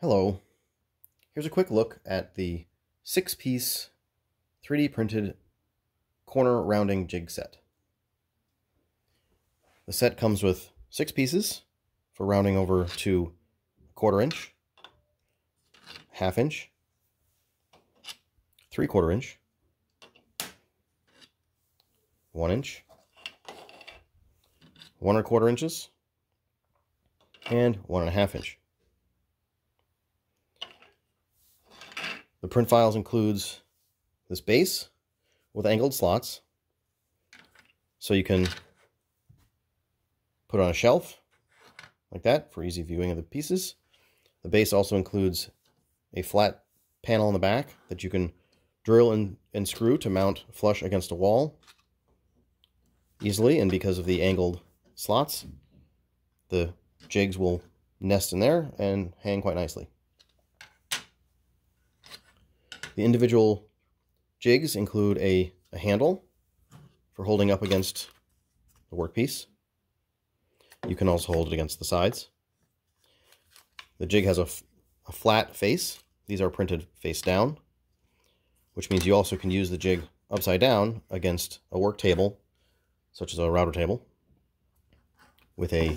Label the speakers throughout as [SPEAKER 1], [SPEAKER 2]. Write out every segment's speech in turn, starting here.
[SPEAKER 1] Hello. Here's a quick look at the six-piece 3D printed corner rounding jig set. The set comes with six pieces for rounding over to a quarter inch, half inch, three quarter inch, one inch, one and a quarter inches, and one and a half inch. The print files includes this base with angled slots. So you can put on a shelf like that for easy viewing of the pieces. The base also includes a flat panel in the back that you can drill and, and screw to mount flush against a wall easily. And because of the angled slots, the jigs will nest in there and hang quite nicely. The individual jigs include a, a handle for holding up against the workpiece. You can also hold it against the sides. The jig has a, a flat face. These are printed face down, which means you also can use the jig upside down against a work table, such as a router table, with a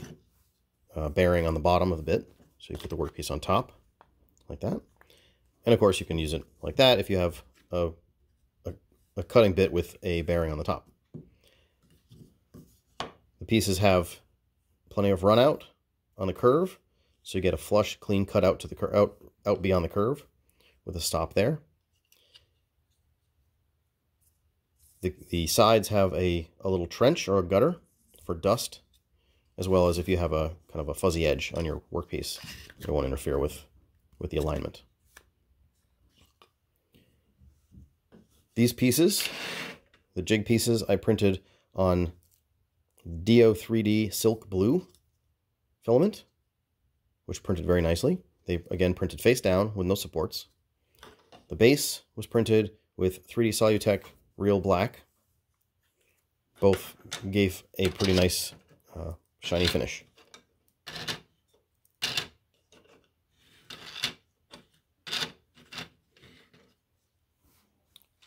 [SPEAKER 1] uh, bearing on the bottom of the bit. So you put the workpiece on top, like that. And of course, you can use it like that if you have a, a, a cutting bit with a bearing on the top. The pieces have plenty of run out on the curve, so you get a flush, clean cut out to the out out beyond the curve with a stop there. The, the sides have a, a little trench or a gutter for dust, as well as if you have a kind of a fuzzy edge on your workpiece, it won't interfere with, with the alignment. These pieces, the jig pieces, I printed on DO3D Silk Blue filament, which printed very nicely. They, again, printed face down with no supports. The base was printed with 3D Solutech Real Black. Both gave a pretty nice uh, shiny finish.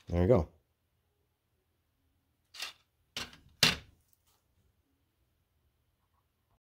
[SPEAKER 1] There you go.